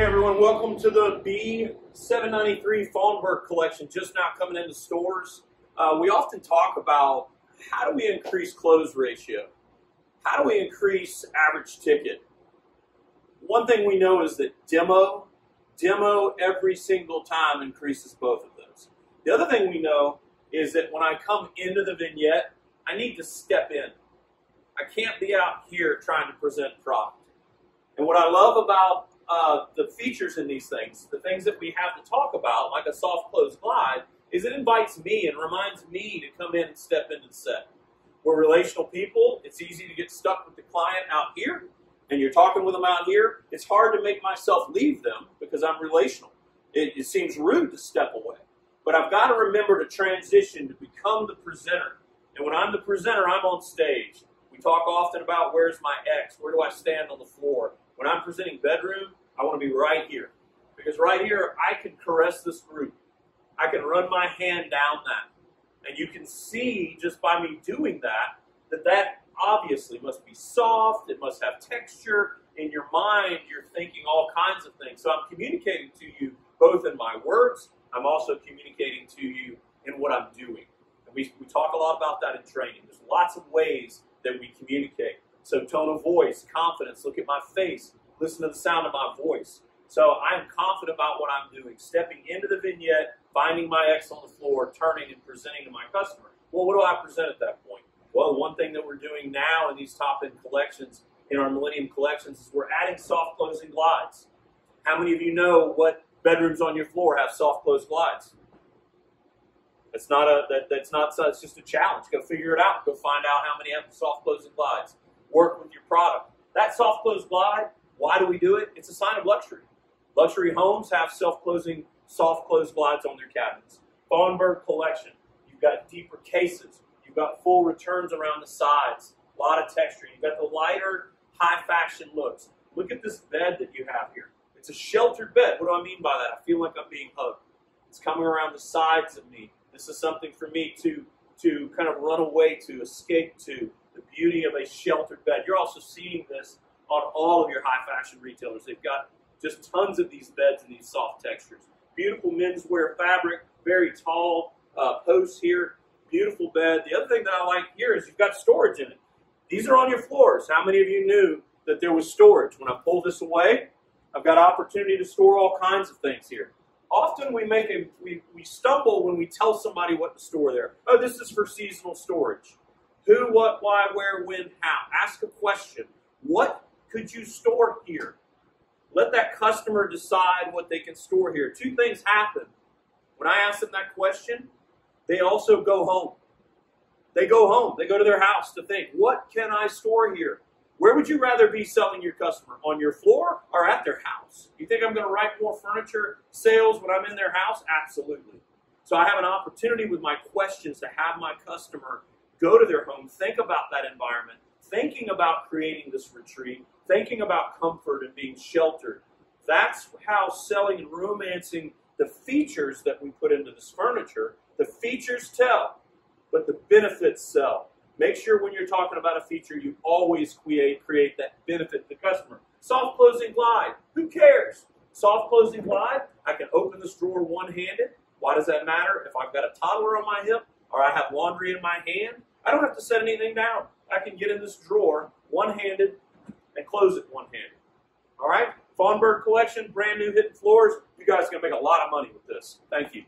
Hey everyone, welcome to the B793 Fawnburg collection, just now coming into stores. Uh, we often talk about how do we increase close ratio? How do we increase average ticket? One thing we know is that demo, demo every single time increases both of those. The other thing we know is that when I come into the vignette, I need to step in. I can't be out here trying to present product. And what I love about uh, the features in these things, the things that we have to talk about, like a soft close glide, is it invites me and reminds me to come in and step into the set. We're relational people. It's easy to get stuck with the client out here, and you're talking with them out here. It's hard to make myself leave them because I'm relational. It, it seems rude to step away. But I've got to remember to transition to become the presenter. And when I'm the presenter, I'm on stage. We talk often about where's my X? Where do I stand on the floor? When I'm presenting bedroom, I want to be right here. Because right here, I can caress this group. I can run my hand down that. And you can see just by me doing that, that that obviously must be soft, it must have texture. In your mind, you're thinking all kinds of things. So I'm communicating to you both in my words, I'm also communicating to you in what I'm doing. And we, we talk a lot about that in training. There's lots of ways that we communicate. So tone of voice, confidence, look at my face, listen to the sound of my voice. So I'm confident about what I'm doing, stepping into the vignette, finding my X on the floor, turning and presenting to my customer. Well, what do I present at that point? Well, one thing that we're doing now in these top end collections, in our Millennium collections, is we're adding soft closing glides. How many of you know what bedrooms on your floor have soft close glides? That's not a that, that's not it's just a challenge. Go figure it out. Go find out how many have soft closing glides. Work with your product. That soft close glide, do we do it? It's a sign of luxury. Luxury homes have self-closing, soft close glides on their cabinets. Fawnburg collection. You've got deeper cases. You've got full returns around the sides. A lot of texture. You've got the lighter, high fashion looks. Look at this bed that you have here. It's a sheltered bed. What do I mean by that? I feel like I'm being hugged. It's coming around the sides of me. This is something for me to, to kind of run away to, escape to. The beauty of a sheltered bed. You're also seeing this on all of your high fashion retailers. They've got just tons of these beds and these soft textures. Beautiful menswear fabric, very tall uh, posts here. Beautiful bed. The other thing that I like here is you've got storage in it. These are on your floors. How many of you knew that there was storage? When I pull this away, I've got opportunity to store all kinds of things here. Often we make a we, we stumble when we tell somebody what to store there. Oh, this is for seasonal storage. Who, what, why, where, when, how. Ask a question. What could you store here? Let that customer decide what they can store here. Two things happen. When I ask them that question, they also go home. They go home. They go to their house to think, what can I store here? Where would you rather be selling your customer? On your floor or at their house? You think I'm going to write more furniture sales when I'm in their house? Absolutely. So I have an opportunity with my questions to have my customer go to their home, think about that environment, thinking about creating this retreat, thinking about comfort and being sheltered. That's how selling and romancing the features that we put into this furniture. The features tell, but the benefits sell. Make sure when you're talking about a feature, you always create, create that benefit to the customer. Soft closing glide. Who cares? Soft closing glide. I can open this drawer one-handed. Why does that matter? If I've got a toddler on my hip or I have laundry in my hand, I don't have to set anything down. I can get in this drawer one-handed and close it one-handed. All right? Fawnburg collection, brand new hidden floors. You guys are going to make a lot of money with this. Thank you.